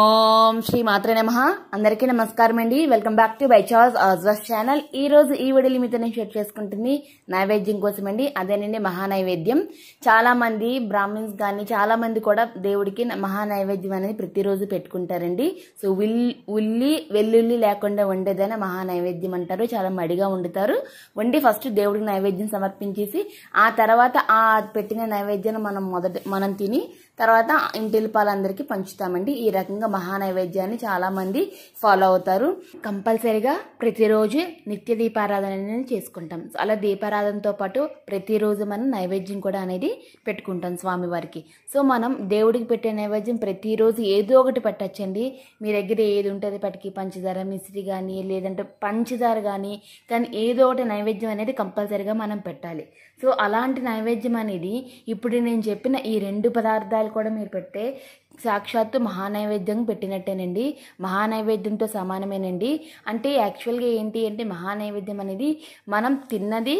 ఓం శ్రీ మాత్రే నమ. అందరికీ నమస్కారం అండి. వెల్కమ్ బ్యాక్ టు బై చార్జ్ ఆజ్వాస్ ఛానల్. ఈ రోజు ఈ వీడియో మీతో నేను షేర్ చేసుకుంటుంది నైవేద్యం కోసం అండి. అదేనండి మహా నైవేద్యం చాలా మంది బ్రాహ్మిన్స్ కానీ చాలా మంది కూడా దేవుడికి మహా నైవేద్యం అనేది ప్రతిరోజు పెట్టుకుంటారండి. సో ఉల్ ఉల్లి వెల్లుల్లి లేకుండా వండేదైనా మహా నైవేద్యం అంటారు. చాలా మడిగా వండుతారు. వండి ఫస్ట్ దేవుడికి నైవేద్యం సమర్పించేసి ఆ తర్వాత ఆ పెట్టిన నైవేద్యాన్ని మనం మొదట మనం తిని తర్వాత ఇంటిల్పాలందరికీ పంచుతామండి. ఈ రకంగా మహా నైవేద్యాన్ని ఫాలో అవుతారు. కంపల్సరిగా ప్రతిరోజు నిత్య దీపారాధన అనేది చేసుకుంటాం. అలా దీపారాధనతో పాటు ప్రతిరోజు మనం నైవేద్యం కూడా అనేది పెట్టుకుంటాం స్వామివారికి. సో మనం దేవుడికి పెట్టే నైవేద్యం ప్రతిరోజు ఏదో ఒకటి పెట్టచ్చండి. మీ దగ్గర ఏది ఉంటుంది పట్టుకి పంచదార మిశ్రి కానీ లేదంటే పంచదార కానీ కానీ ఏదో ఒకటి నైవేద్యం అనేది కంపల్సరిగా మనం పెట్టాలి. సో అలాంటి నైవేద్యం అనేది ఇప్పుడు నేను చెప్పిన ఈ రెండు పదార్థాలు కూడా మీరు పెట్టే సాక్షాత్తు మహానైవేద్యం పెట్టినట్టేనండి. మహానైవేద్యంతో సమానమేనండి. అంటే యాక్చువల్గా ఏంటి అంటే మహానైవేద్యం అనేది మనం తిన్నది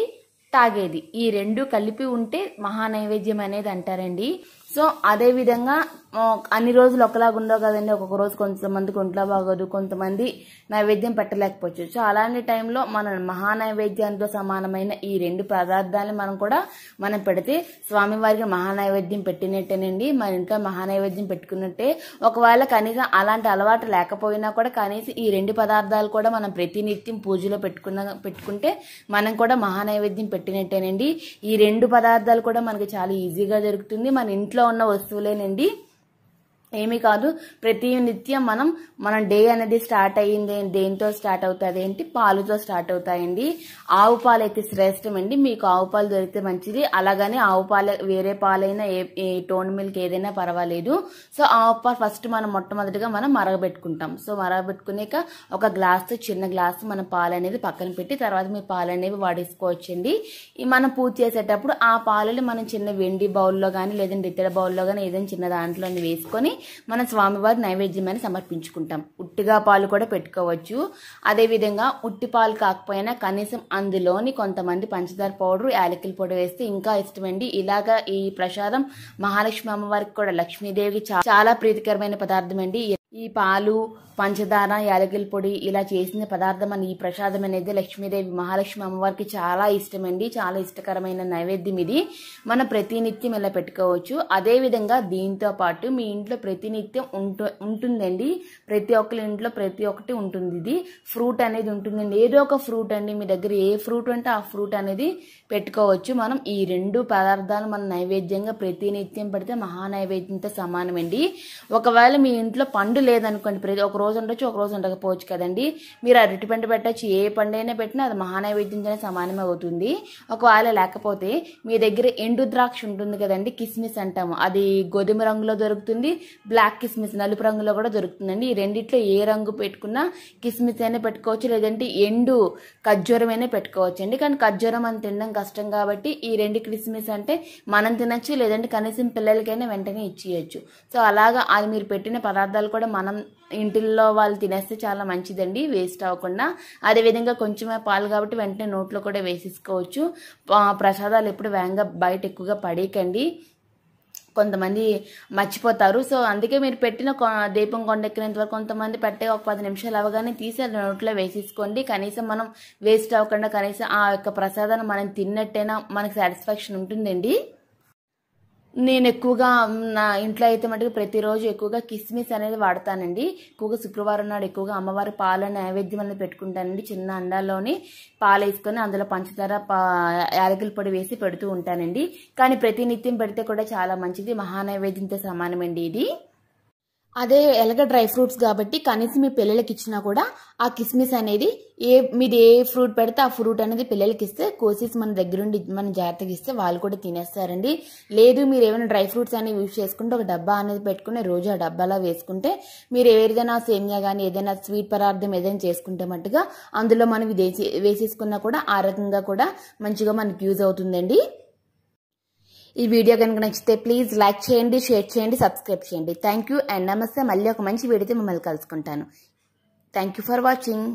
తాగేది. ఈ రెండు కలిపి ఉంటే మహానైవేద్యం అనేది అంటారండి. సో అదే విధంగా అన్ని రోజులు ఒకలాగా ఉండవు కదండి. ఒక్కొక్క రోజు కొంతమందికి ఒంట్లో బాగోదు కొంతమంది నైవేద్యం పెట్టలేకపోవచ్చు. సో అలాంటి టైంలో మన మహానైవేద్యంతో సమానమైన ఈ రెండు పదార్థాలను మనం కూడా మనం పెడితే స్వామివారికి మహానైవేద్యం పెట్టినట్టేనండి. మన ఇంట్లో మహానైవేద్యం పెట్టుకున్నట్టే ఒకవేళ కనీసం అలాంటి అలవాటు లేకపోయినా కూడా కనీసం ఈ రెండు పదార్థాలు కూడా మనం ప్రతినిత్యం పూజలో పెట్టుకున్న పెట్టుకుంటే మనం కూడా మహానైవేద్యం పెట్టినట్టేనండి. ఈ రెండు పదార్థాలు కూడా మనకి చాలా ఈజీగా దొరుకుతుంది. మన ఇంట్లో ఉన్న వస్తువులేనండి. ఏమీ కాదు. ప్రతి నిత్యం మనం మన డే అనేది స్టార్ట్ అయ్యింది దేంతో స్టార్ట్ అవుతుంది ఏంటి? పాలుతో స్టార్ట్ అవుతాయండి. ఆవు పాలు అయితే శ్రేష్టం అండి. మీకు ఆవు పాలు దొరికితే మంచిది. అలాగని ఆవు పాలు వేరే పాలైనా ఏ ఏ టోన్ మిల్క్ ఏదైనా పర్వాలేదు. సో ఆవు పాలు ఫస్ట్ మనం మొట్టమొదటిగా మనం మరగబెట్టుకుంటాం. సో మరగబెట్టుకునేక ఒక గ్లాస్ చిన్న గ్లాస్ మన పాలు అనేది పక్కన పెట్టి తర్వాత మీ పాలు అనేవి వాడేసుకోవచ్చండి. మనం పూజ చేసేటప్పుడు ఆ పాలని మనం చిన్న వెండి బౌల్లో కానీ లేదంటే ఇతర బౌల్లో కానీ ఏదైనా చిన్న దాంట్లో వేసుకొని మనం స్వామివారి నైవేద్యమైన సమర్పించుకుంటాం. ఉట్టిగా పాలు కూడా పెట్టుకోవచ్చు. అదేవిధంగా ఉట్టి పాలు కాకపోయినా కనీసం అందులోని కొంతమంది పంచదార పౌడర్ యాలకుల పొడి వేస్తే ఇంకా ఇష్టమండి. ఇలాగా ఈ ప్రసాదం మహాలక్ష్మి అమ్మవారికి కూడా లక్ష్మీదేవికి చాలా ప్రీతికరమైన పదార్థం అండి ఈ పాలు పంచదార యాలకుల పొడి ఇలా చేసిన పదార్థం అని ఈ ప్రసాదం అనేది లక్ష్మీదేవి మహాలక్ష్మి అమ్మవారికి చాలా ఇష్టమండి. చాలా ఇష్టకరమైన నైవేద్యం ఇది. మనం ప్రతినిత్యం ఇలా పెట్టుకోవచ్చు. అదే విధంగా దీంతో పాటు మీ ఇంట్లో ప్రతినిత్యం ఉంటు ఉంటుందండి. ప్రతి ఒక్కరి ఇంట్లో ప్రతి ఒక్కటి ఉంటుంది ఇది. ఫ్రూట్ అనేది ఉంటుందండి. ఏదో ఒక ఫ్రూట్ అండి మీ దగ్గర. ఏ ఫ్రూట్ అంటే ఆ ఫ్రూట్ అనేది పెట్టుకోవచ్చు. మనం ఈ రెండు పదార్థాలు మన నైవేద్యంగా ప్రతినిత్యం పెడితే మహా నైవేద్యంతో సమానమండి. ఒకవేళ మీ ఇంట్లో పండు లేదనుకోండి ప్రతి ఒక రోజు ఉండొచ్చు ఒక రోజు ఉండకపోవచ్చు కదండి. మీరు అరటి పండు పెట్టచ్చు ఏ పండైనా పెట్టినా అది మహానైవేద్యం సమానమే అవుతుంది. ఒకవేళ లేకపోతే మీ దగ్గర ఎండు ద్రాక్ష ఉంటుంది కదండి కిస్మిస్ అంటాము. అది గోధుమ రంగులో దొరుకుతుంది బ్లాక్ కిస్మిస్ నలుపు రంగులో కూడా దొరుకుతుందండి. ఈ రెండిట్లో ఏ రంగు పెట్టుకున్నా కిస్మిస్ అయినా పెట్టుకోవచ్చు లేదంటే ఎండు ఖర్జూరం అయినా పెట్టుకోవచ్చు అండి. కానీ ఖర్జూరం అని తినడం కష్టం కాబట్టి ఈ రెండు కిస్మిస్ అంటే మనం తినచ్చు లేదంటే కనీసం పిల్లలకైనా వెంటనే ఇచ్చేయచ్చు. సో అలాగా అది మీరు పెట్టిన పదార్థాలు కూడా మనం ఇంటిల్లో వాళ్ళు తినేస్తే చాలా మంచిదండి వేస్ట్ అవ్వకుండా. అదేవిధంగా కొంచెమే పాలు కాబట్టి వెంటనే నోట్లో కూడా వేసేసుకోవచ్చు. ప్రసాదాలు ఎప్పుడు వేగంగా బయట ఎక్కువగా పడేయకండి. కొంతమంది మర్చిపోతారు. సో అందుకే మీరు పెట్టిన కొ- దీపం కొండెక్కినంత వరకు కొంతమంది పెట్టే ఒక పది నిమిషాలు అవగానే తీసి నోట్లో వేసేసుకోండి. కనీసం మనం వేస్ట్ అవ్వకుండా కనీసం ఆ యొక్క ప్రసాదాన్ని మనం తిన్నట్టయినా మనకు సాటిస్ఫాక్షన్ ఉంటుందండి. నేను ఎక్కువగా నా ఇంట్లో అయితే మటుకు ప్రతిరోజు ఎక్కువగా కిస్మిస్ అనేది వాడతానండి. ఎక్కువగా శుక్రవారం నాడు ఎక్కువగా అమ్మవారి పాల నైవేద్యం అనేది పెట్టుకుంటానండి. చిన్న అండాల్లోని పాలు వేసుకొని అందులో పంచదార పా యాలకుల పొడి వేసి పెడుతూ ఉంటానండి. కానీ ప్రతినిత్యం పెడితే కూడా చాలా మంచిది. మహా నైవేద్యంతో సమానమండి ఇది. అదే ఎలాగ డ్రై ఫ్రూట్స్ కాబట్టి కనీసం మీ పిల్లలకి ఇచ్చినా కూడా ఆ కిస్మిస్ అనేది ఏ మీది ఏ ఫ్రూట్ పెడితే ఆ ఫ్రూట్ అనేది పిల్లలకి ఇస్తే కోసిస్ మన దగ్గరుండి మన జాగ్రత్తగా ఇస్తే వాళ్ళు కూడా తినేస్తారండి. లేదు మీరు ఏమైనా డ్రై ఫ్రూట్స్ అనేవి యూజ్ చేసుకుంటే ఒక డబ్బా అనేది పెట్టుకుని రోజు ఆ డబ్బాలో వేసుకుంటే మీరు ఏదైనా సేమియా కానీ ఏదైనా స్వీట్ పదార్థం ఏదైనా చేసుకుంటే మట్టుగా అందులో మనం వేసి వేసేసుకున్నా కూడా ఆ రకంగా కూడా మంచిగా మనకి యూజ్ అవుతుందండి. ఈ వీడియో కనుక నచ్చితే ప్లీజ్ లైక్ చేయండి షేర్ చేయండి సబ్స్క్రైబ్ చేయండి. Thank you and namaste. మళ్ళీ ఒక మంచి వీడియోతో మిమ్మల్ని కలుసుకుంటాను. Thank you for watching